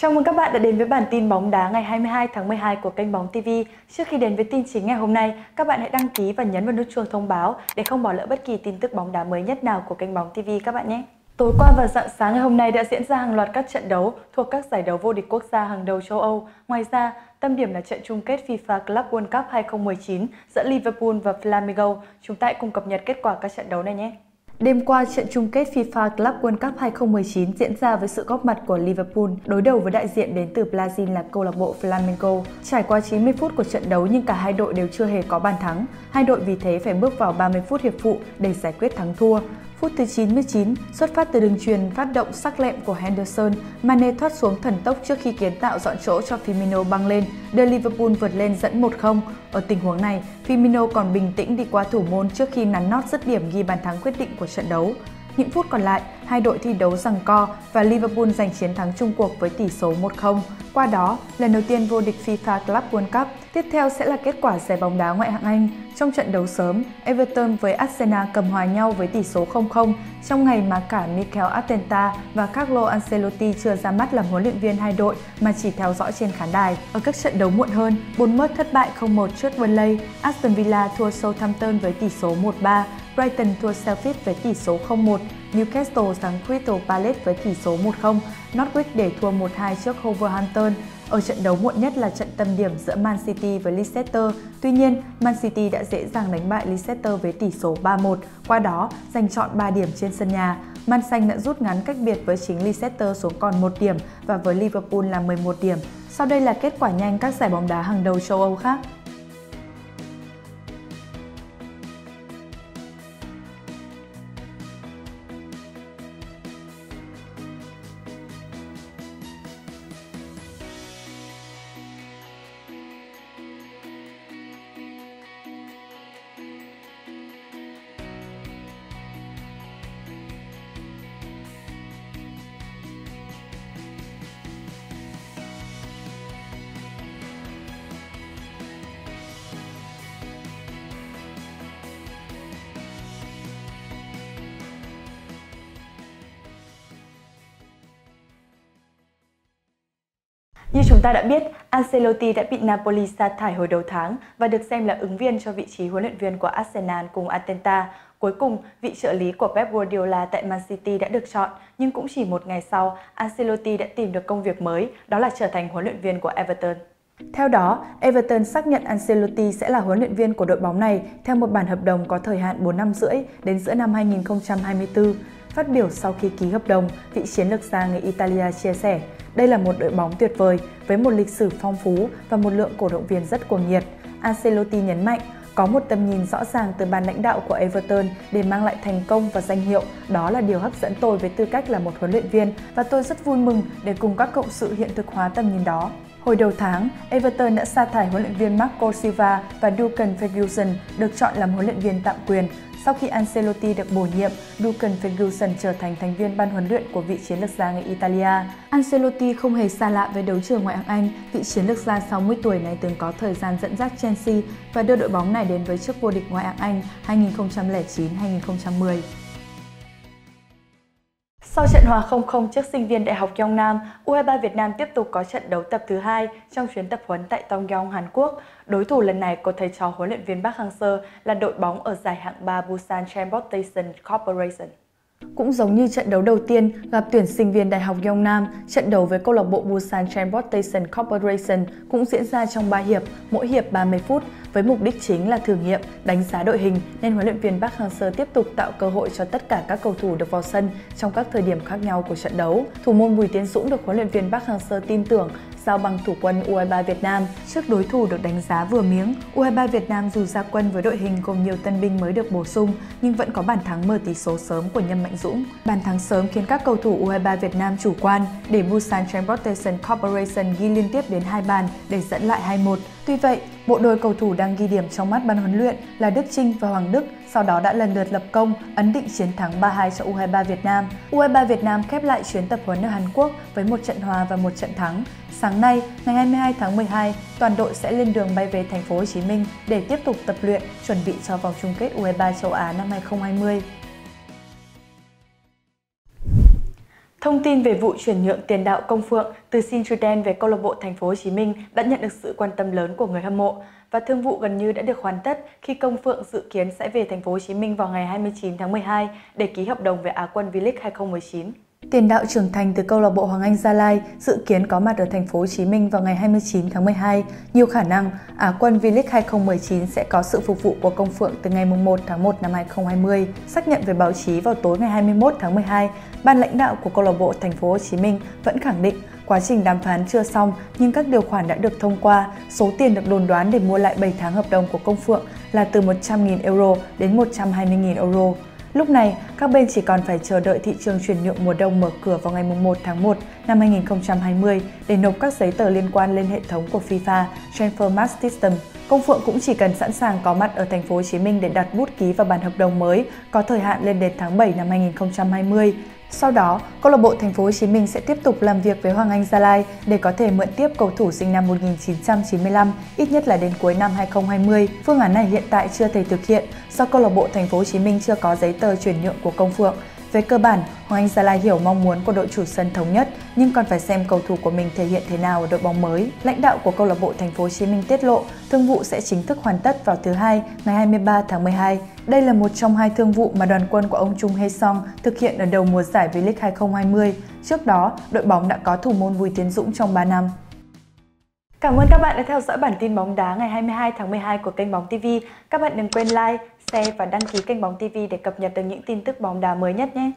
Chào mừng các bạn đã đến với bản tin bóng đá ngày 22 tháng 12 của kênh Bóng TV. Trước khi đến với tin chính ngày hôm nay, các bạn hãy đăng ký và nhấn vào nút chuông thông báo để không bỏ lỡ bất kỳ tin tức bóng đá mới nhất nào của kênh Bóng TV các bạn nhé. Tối qua và dạng sáng ngày hôm nay đã diễn ra hàng loạt các trận đấu thuộc các giải đấu vô địch quốc gia hàng đầu châu Âu. Ngoài ra, tâm điểm là trận chung kết FIFA Club World Cup 2019 giữa Liverpool và Flamengo. Chúng ta hãy cùng cập nhật kết quả các trận đấu này nhé. Đêm qua, trận chung kết FIFA Club World Cup 2019 diễn ra với sự góp mặt của Liverpool đối đầu với đại diện đến từ Brazil là câu lạc bộ Flamengo. Trải qua 90 phút của trận đấu nhưng cả hai đội đều chưa hề có bàn thắng. Hai đội vì thế phải bước vào 30 phút hiệp phụ để giải quyết thắng thua. Phút thứ 99, xuất phát từ đường truyền phát động sắc lẹm của Henderson, Mane thoát xuống thần tốc trước khi kiến tạo dọn chỗ cho Firmino băng lên, đưa Liverpool vượt lên dẫn 1-0. Ở tình huống này, Firmino còn bình tĩnh đi qua thủ môn trước khi nắn nót dứt điểm ghi bàn thắng quyết định của trận đấu. Những phút còn lại, hai đội thi đấu rằng co và Liverpool giành chiến thắng chung cuộc với tỷ số 1-0. Qua đó, lần đầu tiên vô địch FIFA Club World Cup. Tiếp theo sẽ là kết quả giải bóng đá ngoại hạng Anh. Trong trận đấu sớm, Everton với Arsenal cầm hòa nhau với tỷ số 0-0 trong ngày mà cả Mikel Arteta và Carlo Ancelotti chưa ra mắt làm huấn luyện viên hai đội mà chỉ theo dõi trên khán đài. Ở các trận đấu muộn hơn, Bournemouth thất bại 0-1 trước Burnley, Aston Villa thua Southampton với tỷ số 1-3, Brighton thua Sheffield với tỷ số 0-1, Newcastle thắng Crystal Palace với tỷ số 1-0, Norwich để thua 1-2 trước Wolverhampton. Ở trận đấu muộn nhất là trận tâm điểm giữa Man City với Leicester. Tuy nhiên, Man City đã dễ dàng đánh bại Leicester với tỷ số 3-1, qua đó giành chọn 3 điểm trên sân nhà. Man Xanh đã rút ngắn cách biệt với chính Leicester xuống còn 1 điểm và với Liverpool là 11 điểm. Sau đây là kết quả nhanh các giải bóng đá hàng đầu châu Âu khác. Như chúng ta đã biết, Ancelotti đã bị Napoli sa thải hồi đầu tháng và được xem là ứng viên cho vị trí huấn luyện viên của Arsenal cùng Atenta. Cuối cùng, vị trợ lý của Pep Guardiola tại Man City đã được chọn, nhưng cũng chỉ một ngày sau, Ancelotti đã tìm được công việc mới, đó là trở thành huấn luyện viên của Everton. Theo đó, Everton xác nhận Ancelotti sẽ là huấn luyện viên của đội bóng này theo một bản hợp đồng có thời hạn 4 năm rưỡi đến giữa năm 2024. Phát biểu sau khi ký hợp đồng, vị chiến lược gia người Italia chia sẻ, đây là một đội bóng tuyệt vời với một lịch sử phong phú và một lượng cổ động viên rất cuồng nhiệt. Ancelotti nhấn mạnh, có một tầm nhìn rõ ràng từ ban lãnh đạo của Everton để mang lại thành công và danh hiệu, đó là điều hấp dẫn tôi với tư cách là một huấn luyện viên và tôi rất vui mừng để cùng các cộng sự hiện thực hóa tầm nhìn đó. Hồi đầu tháng, Everton đã sa thải huấn luyện viên Marco Silva và Duncan Ferguson được chọn làm huấn luyện viên tạm quyền sau khi Ancelotti được bổ nhiệm, Duncan Ferguson trở thành thành viên ban huấn luyện của vị chiến lược gia người Italia. Ancelotti không hề xa lạ với đấu trường ngoại hạng Anh, vị chiến lược gia 60 tuổi này từng có thời gian dẫn dắt Chelsea và đưa đội bóng này đến với chức vô địch ngoại hạng Anh 2009-2010. Sau trận hòa 0-0 trước sinh viên Đại học Yongnam, U23 Việt Nam tiếp tục có trận đấu tập thứ hai trong chuyến tập huấn tại Tongyong, Hàn Quốc. Đối thủ lần này của thầy trò huấn luyện viên Park Hang-seo là đội bóng ở giải hạng 3 Busan Transportation Corporation. Cũng giống như trận đấu đầu tiên gặp tuyển sinh viên Đại học Yongnam, trận đấu với câu lạc bộ Busan Transportation Corporation cũng diễn ra trong 3 hiệp, mỗi hiệp 30 phút với mục đích chính là thử nghiệm, đánh giá đội hình nên huấn luyện viên Park Hang-seo tiếp tục tạo cơ hội cho tất cả các cầu thủ được vào sân trong các thời điểm khác nhau của trận đấu. Thủ môn Bùi Tiến Dũng được huấn luyện viên Park Hang-seo tin tưởng giao bằng thủ quân U23 Việt Nam trước đối thủ được đánh giá vừa miếng. U23 Việt Nam dù ra quân với đội hình gồm nhiều tân binh mới được bổ sung nhưng vẫn có bàn thắng mở tỷ số sớm của Nhâm Mạnh Dũng. Bàn thắng sớm khiến các cầu thủ U23 Việt Nam chủ quan để Busan Transportation Corporation ghi liên tiếp đến hai bàn để dẫn lại 2-1. Tuy vậy, bộ đôi cầu thủ đang ghi điểm trong mắt ban huấn luyện là Đức Trinh và Hoàng Đức sau đó đã lần lượt lập công, ấn định chiến thắng 3-2 cho U23 Việt Nam. U23 Việt Nam khép lại chuyến tập huấn ở Hàn Quốc với một trận hòa và một trận thắng. Sáng nay, ngày 22 tháng 12, toàn đội sẽ lên đường bay về thành phố Hồ Chí Minh để tiếp tục tập luyện, chuẩn bị cho vòng chung kết U23 châu Á năm 2020. Thông tin về vụ chuyển nhượng tiền đạo Công Phượng từ Sintruden về câu lạc bộ Thành phố Hồ Chí Minh đã nhận được sự quan tâm lớn của người hâm mộ và thương vụ gần như đã được hoàn tất khi Công Phượng dự kiến sẽ về Thành phố Hồ Chí Minh vào ngày 29 tháng 12 để ký hợp đồng với Á quân V-League 2019. Tiền đạo trưởng thành từ câu lạc bộ Hoàng Anh Gia Lai dự kiến có mặt ở thành phố Hồ Chí Minh vào ngày 29 tháng 12. Nhiều khả năng Á quân V-League 2019 sẽ có sự phục vụ của Công Phượng từ ngày 1 tháng 1 năm 2020. Xác nhận về báo chí vào tối ngày 21 tháng 12, ban lãnh đạo của câu lạc bộ thành phố Hồ Chí Minh vẫn khẳng định quá trình đàm phán chưa xong nhưng các điều khoản đã được thông qua. Số tiền được đồn đoán để mua lại 7 tháng hợp đồng của Công Phượng là từ 100.000 euro đến 120.000 euro. Lúc này, các bên chỉ còn phải chờ đợi thị trường chuyển nhượng mùa đông mở cửa vào ngày 1 tháng 1 năm 2020 để nộp các giấy tờ liên quan lên hệ thống của FIFA Transfer Mark System. Công Phượng cũng chỉ cần sẵn sàng có mặt ở thành phố Hồ Chí Minh để đặt bút ký vào bản hợp đồng mới có thời hạn lên đến tháng 7 năm 2020. Sau đó, câu lạc bộ Thành phố Hồ Chí Minh sẽ tiếp tục làm việc với Hoàng Anh Gia Lai để có thể mượn tiếp cầu thủ sinh năm 1995 ít nhất là đến cuối năm 2020. Phương án này hiện tại chưa thể thực hiện do câu lạc bộ Thành phố Hồ Chí Minh chưa có giấy tờ chuyển nhượng của Công Phượng. Về cơ bản, Hoàng Anh Gia Lai hiểu mong muốn của đội chủ sân thống nhất nhưng còn phải xem cầu thủ của mình thể hiện thế nào ở đội bóng mới. Lãnh đạo của câu lạc bộ Thành phố Hồ Chí Minh tiết lộ, thương vụ sẽ chính thức hoàn tất vào thứ hai, ngày 23 tháng 12. Đây là một trong hai thương vụ mà đoàn quân của ông Chung Hae Song thực hiện ở đầu mùa giải V-League 2020. Trước đó, đội bóng đã có thủ môn Bùi Tiến Dũng trong 3 năm. Cảm ơn các bạn đã theo dõi bản tin bóng đá ngày 22 tháng 12 của kênh Bóng TV. Các bạn đừng quên like, share và đăng ký kênh Bóng TV để cập nhật được những tin tức bóng đá mới nhất nhé.